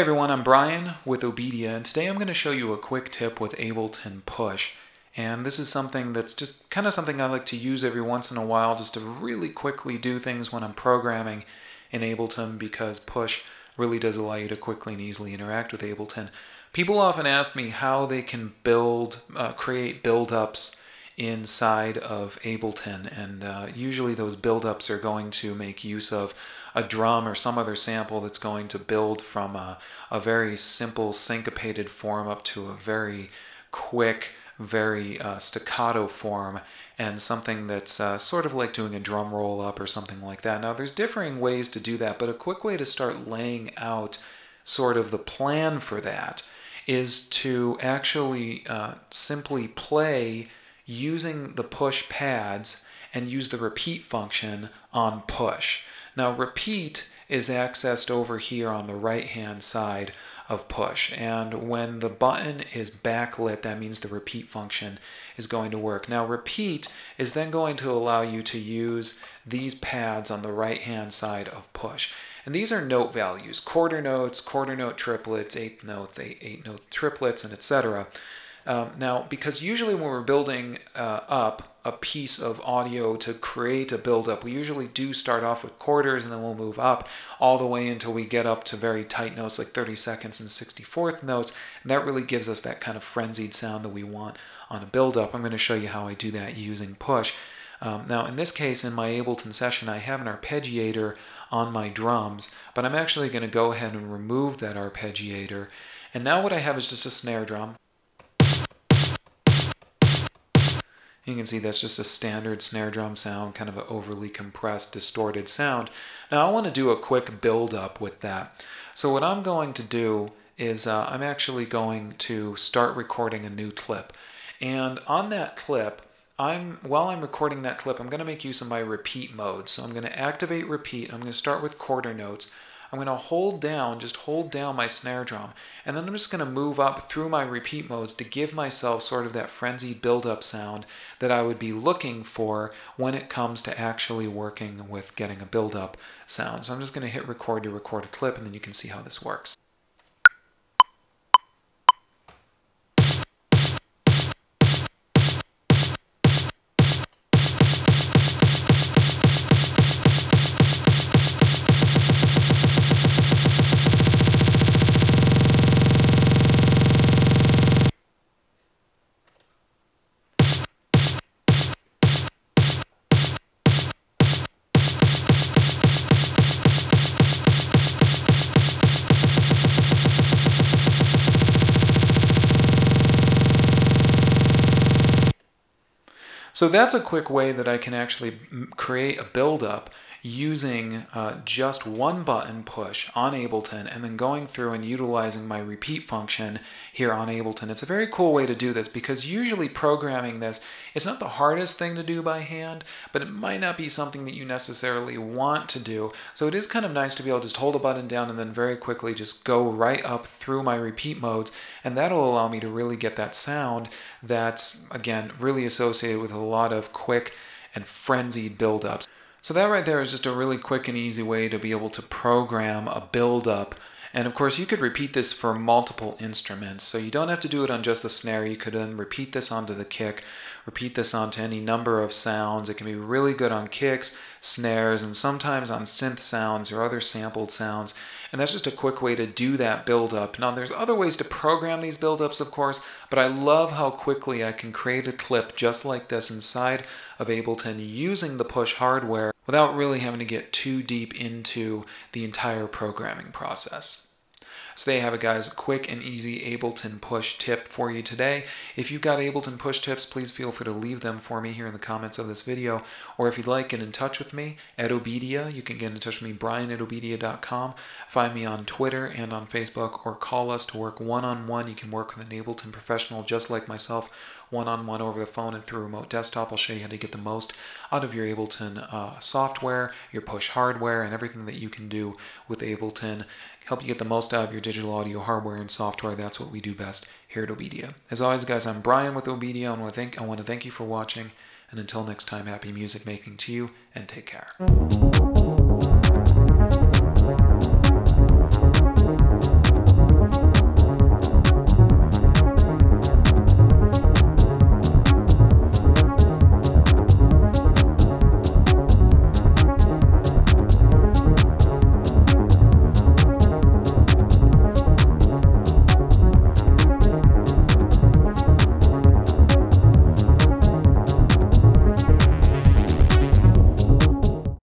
Hey everyone, I'm Brian with Obedia, and today I'm going to show you a quick tip with Ableton Push. And this is something that's just kind of something I like to use every once in a while just to really quickly do things when I'm programming in Ableton because Push really does allow you to quickly and easily interact with Ableton. People often ask me how they can build, uh, create build-ups inside of Ableton, and uh, usually those build-ups are going to make use of a drum or some other sample that's going to build from a, a very simple syncopated form up to a very quick, very uh, staccato form and something that's uh, sort of like doing a drum roll up or something like that. Now there's differing ways to do that, but a quick way to start laying out sort of the plan for that is to actually uh, simply play using the push pads and use the repeat function on push. Now repeat is accessed over here on the right hand side of push and when the button is backlit that means the repeat function is going to work. Now repeat is then going to allow you to use these pads on the right hand side of push. And these are note values, quarter notes, quarter note triplets, eighth note, eight, eight note triplets, and etc. Um, now, because usually when we're building uh, up a piece of audio to create a build-up, we usually do start off with quarters and then we'll move up all the way until we get up to very tight notes like 30 seconds and 64th notes. And that really gives us that kind of frenzied sound that we want on a build-up. I'm going to show you how I do that using push. Um, now, in this case, in my Ableton session, I have an arpeggiator on my drums, but I'm actually going to go ahead and remove that arpeggiator. And now what I have is just a snare drum. You can see that's just a standard snare drum sound, kind of an overly compressed, distorted sound. Now I want to do a quick build up with that. So what I'm going to do is uh, I'm actually going to start recording a new clip. And on that clip, I'm while I'm recording that clip, I'm going to make use of my repeat mode. So I'm going to activate repeat. I'm going to start with quarter notes. I'm going to hold down, just hold down my snare drum, and then I'm just going to move up through my repeat modes to give myself sort of that frenzied build-up sound that I would be looking for when it comes to actually working with getting a build-up sound. So I'm just going to hit record to record a clip, and then you can see how this works. So that's a quick way that I can actually create a build-up using uh, just one button push on Ableton and then going through and utilizing my repeat function here on Ableton. It's a very cool way to do this because usually programming this, it's not the hardest thing to do by hand, but it might not be something that you necessarily want to do. So it is kind of nice to be able to just hold a button down and then very quickly just go right up through my repeat modes and that'll allow me to really get that sound that's, again, really associated with a lot of quick and frenzied buildups. So that right there is just a really quick and easy way to be able to program a build-up. And of course you could repeat this for multiple instruments. So you don't have to do it on just the snare. You could then repeat this onto the kick, repeat this onto any number of sounds. It can be really good on kicks, snares, and sometimes on synth sounds or other sampled sounds. And that's just a quick way to do that build-up. Now there's other ways to program these build-ups, of course, but I love how quickly I can create a clip just like this inside of Ableton using the push hardware without really having to get too deep into the entire programming process. So there you have it guys, quick and easy Ableton push tip for you today. If you've got Ableton push tips, please feel free to leave them for me here in the comments of this video. Or if you'd like, get in touch with me at Obedia. You can get in touch with me, brian at obedia.com. Find me on Twitter and on Facebook, or call us to work one-on-one. -on -one. You can work with an Ableton professional just like myself one-on-one over the phone and through remote desktop. I'll show you how to get the most out of your Ableton uh, software, your push hardware, and everything that you can do with Ableton. Help you get the most out of your digital audio hardware and software. That's what we do best here at Obedia. As always, guys, I'm Brian with Obedia. and I thank, I want to thank you for watching. And until next time, happy music making to you and take care.